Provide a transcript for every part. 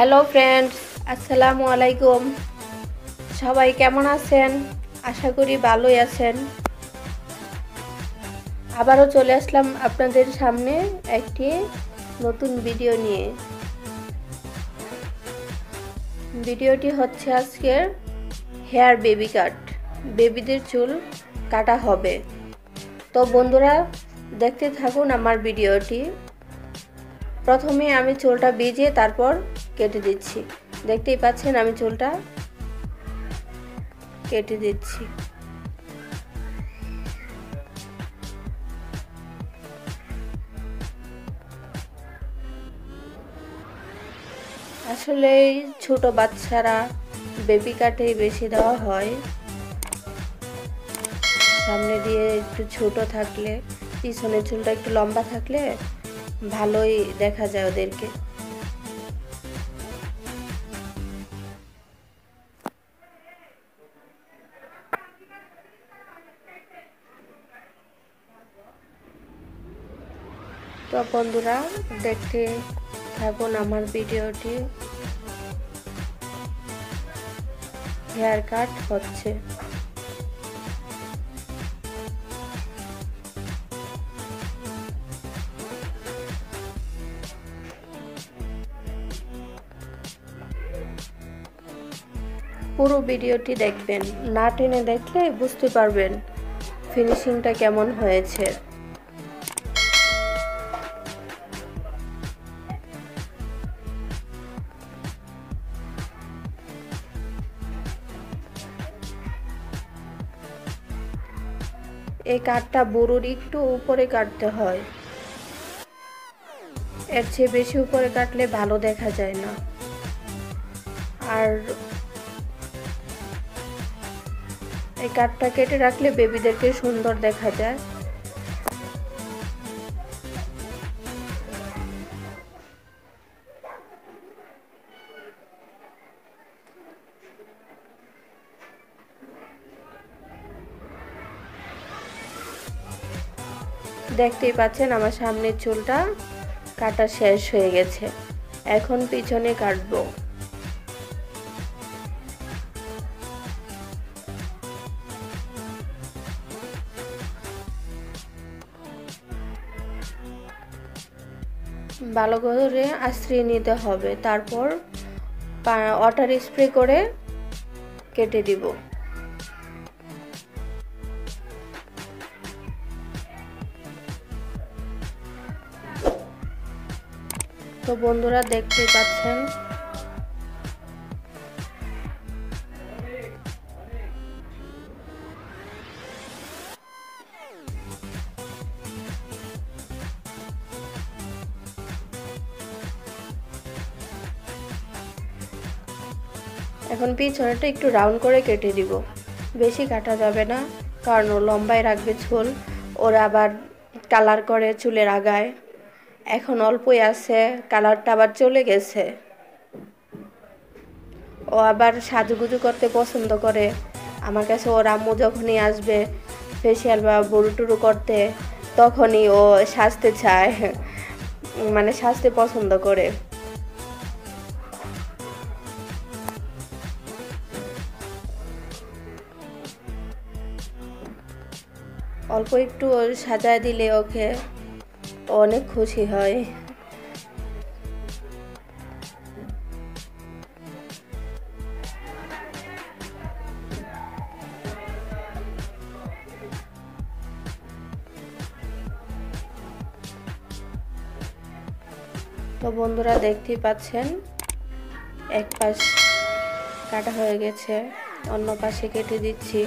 Hello friends, আসসালামু আলাইকুম। সবাই কেমন আছেন? আশা করি ভালোই আছেন। আবারও চলে আসলাম আপনাদের সামনে একটি নতুন ভিডিও নিয়ে। ভিডিওটি হচ্ছে আজকের হেয়ার বেবি কাট। বেবিদের চুল কাটা হবে। তো বন্ধুরা, দেখতে থাকুন আমার ভিডিওটি। প্রথমে আমি চুলটা ভিজিয়ে তারপর কেটে দিচ্ছি। দেখতেই পাচ্ছেন আমি চুলটা কেটে দিচ্ছি। আসলে ছোট বাচ্চারা বেবি কাটেই বেশি দেওয়া হয়। সামনে দিয়ে একটু ছোট থাকলে, পিছনের চুলটা একটু লম্বা থাকলে ভালোই দেখা যায় ওদেরকে। তো বন্ধুরা, দেখতে থাকুন আমার ভিডিওটি। হেয়ার কাট হচ্ছে। পুরো ভিডিওটি দেখবেন। না টেনে দেখলে বুঝতে পারবেন ফিনিশিংটা কেমন হয়েছে। এই কাঠটা বুড়োর একটু উপরে কাটতে হয়। এর চেয়ে বেশি উপরে কাটলে ভালো দেখা যায় না। আর এই কাঠটা কেটে রাখলে বেবিদেরকে সুন্দর দেখা যায়। দেখতেই পাচ্ছেন আমার সামনের চুলটা কাটা শেষ হয়ে গেছে। এখন পিছনে কাটবো। ভালো করে আশ্রিয়ে নিতে হবে। তারপর ওয়াটার স্প্রে করে কেটে দিব। তো বন্ধুরা দেখতে পাচ্ছেন। এখন পিছনেটা একটু রাউন্ড করে কেটে দিব। বেশি কাটা যাবে না, কারণ লম্বায় রাখবে চুল ওরা আবার কালার করে চুলের আগায়। এখন অল্পই আছে, কালারটা আবার চলে গেছে। ও আবার সাজুগুজু করতে পছন্দ করে। আমার কাছে ওর আম্মু যখনই আসবে ফেসিয়াল বা বড়ু টুরু করতে, তখনই ও সাজতে চায়। মানে সাজতে পছন্দ করে। অল্প একটু সাজায় দিলে ওকে। অনেক খুশি হয়। তো বন্ধুরা দেখতেই পাচ্ছেন, এক পাশ কাটা হয়ে গেছে, অন্য পাশে কেটে দিচ্ছি।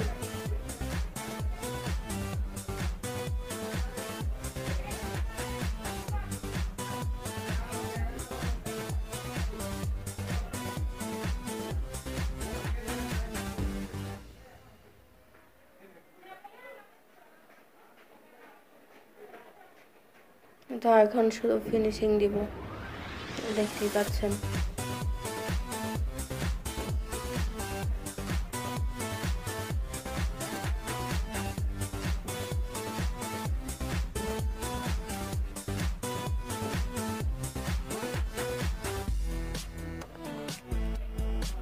তো এখন শুধু ফিনিশিং দিব। দেখতেই পাচ্ছেন।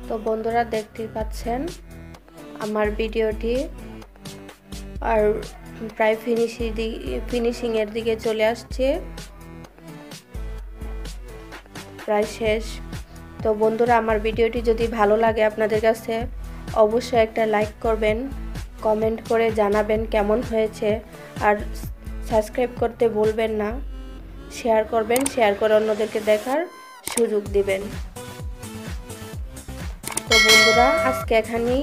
তো বন্ধুরা দেখতেই পাচ্ছেন আমার ভিডিওটি। আর প্রায় ফিনিশিং ফিনিশিংয়ের দিকে চলে আসছে। প্রায় শেষ। তো বন্ধুরা, আমার ভিডিওটি যদি ভালো লাগে আপনাদের কাছে, অবশ্যই একটা লাইক করবেন কমেন্ট করে জানাবেন কেমন হয়েছে। আর সাবস্ক্রাইব করতে বলবেন না শেয়ার করবেন শেয়ার করে অন্যদেরকে দেখার সুযোগ দিবেন। তো বন্ধুরা, আজকে এখানেই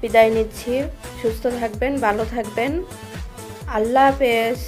বিদায় নিচ্ছি। সুস্থ থাকবেন ভালো থাকবেন। আল্লাহ হাফেজ।